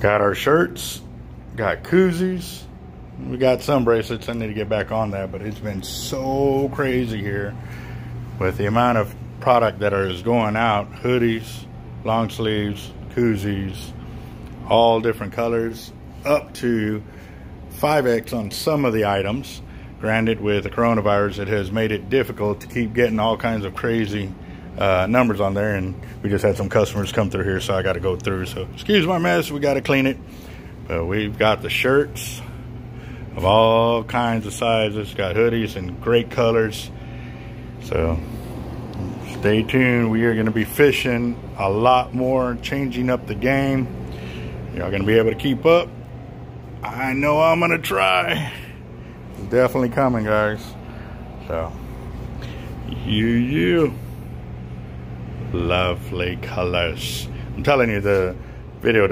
Got our shirts, got koozies. We got some bracelets. I need to get back on that, but it's been so crazy here with the amount of product that is going out. Hoodies, long sleeves, koozies, all different colors, up to 5X on some of the items. Granted, with the coronavirus, it has made it difficult to keep getting all kinds of crazy uh, numbers on there, and we just had some customers come through here, so I got to go through. So excuse my mess, we got to clean it. But we've got the shirts of all kinds of sizes, got hoodies and great colors. So stay tuned. We are going to be fishing a lot more, changing up the game. Y'all going to be able to keep up. I know I'm going to try. It's definitely coming, guys. So, you, you lovely colors. I'm telling you, the video